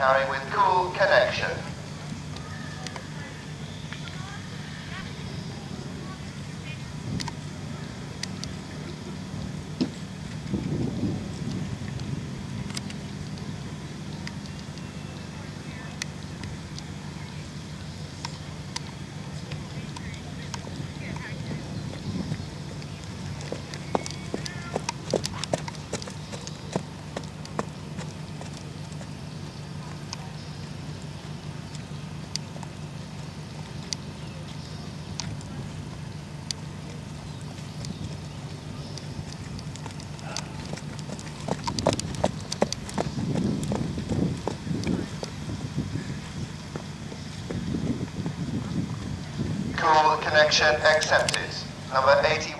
Powering with Cool Connection. Cool Connection accepted. Number 81.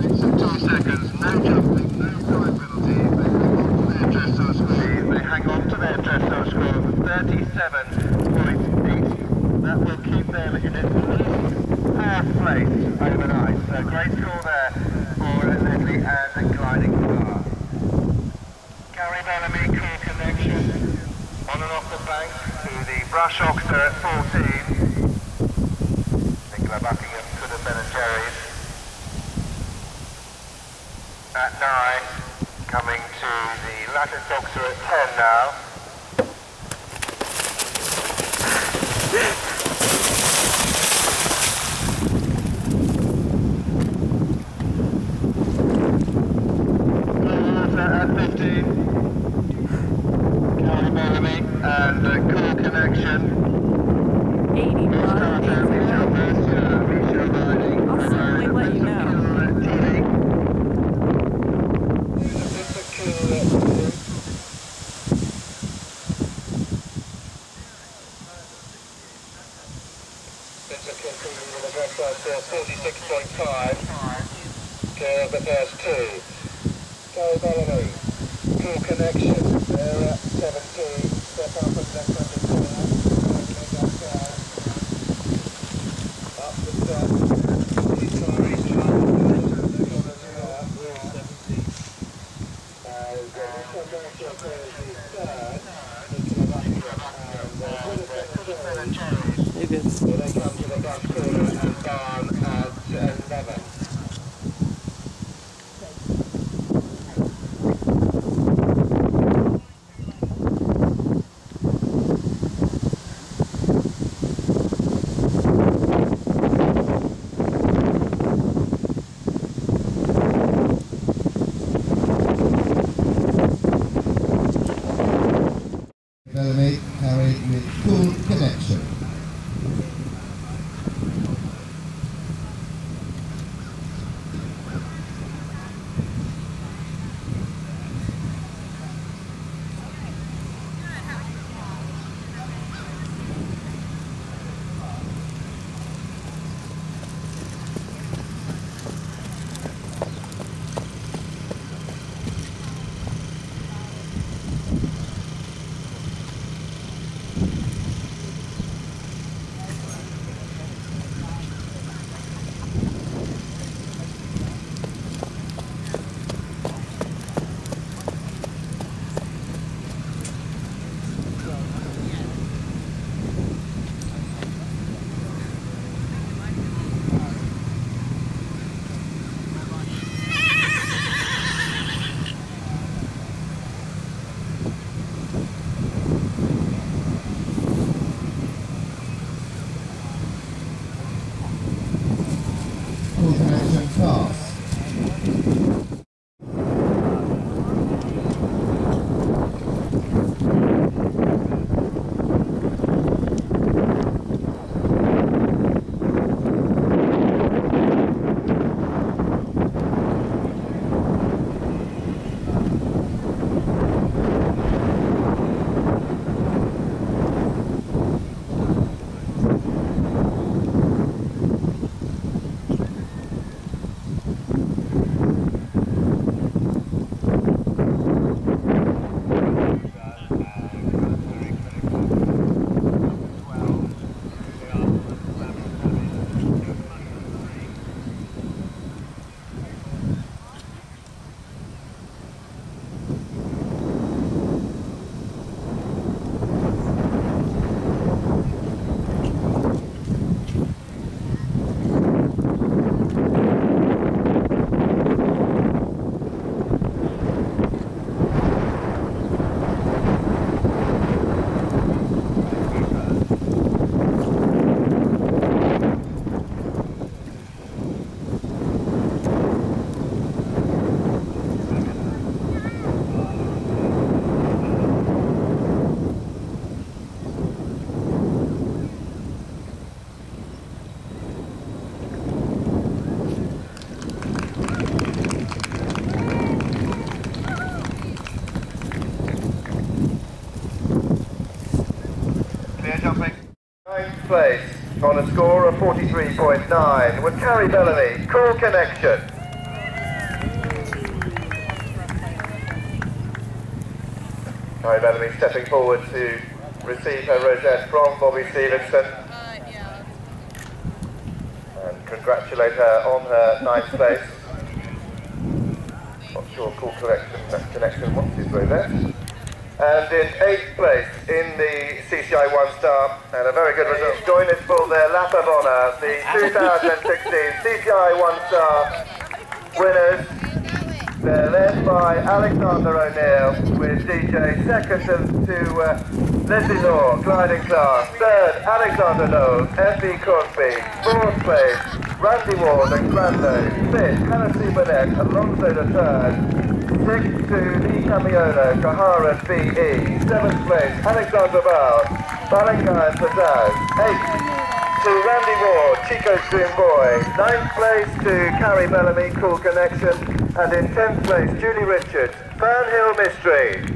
minutes and 2 seconds. No jumping, no. They hang on to their dressage score. They hang on to their dressage score of 37.8. That will keep them in at least place overnight. Great score there for Leslie and gliding. Karri Bellamy, Cool Connection on and off the bank to the Brush Oxer at 14. At 9, coming to the Lattice Oxer at 10 now. On a score of 43.9 with Karri Bellamy, Cool Connection. Karri Bellamy stepping forward to receive her rosette from Bobby Stevenson and congratulate her on her ninth place. Not sure Cool Connection, connection wants his rosette. And in eighth place in the CCI One Star, and a very good result. Join us for their lap of honour, the 2016 CCI One Star winners. They're led by Alexander O'Neill with DJ second to, to uh, Leslie Law, gliding class. Third, Alexander Knowles, F.E. Crosby. Fourth place, Randy Ward and Grando. Fifth, Hennessy Burnett, Alonso third. Sixth to Lee Camiolo, Kahara B.E. Seventh place, Alexander Bowles, Balangai and Pizzazz. Eighth to Randy Ward, Chico's Dream Boy. Ninth place to Karri Bellamy, Cool Connection. And in tenth place, Julie Richards, Fernhill Mystery.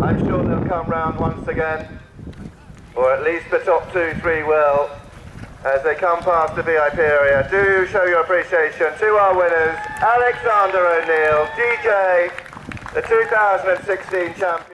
I'm sure they'll come round once again, or at least the top two, three will, as they come past the VIP area. Do show your appreciation to our winners, Alexander O'Neill, DJ, the 2016 champion.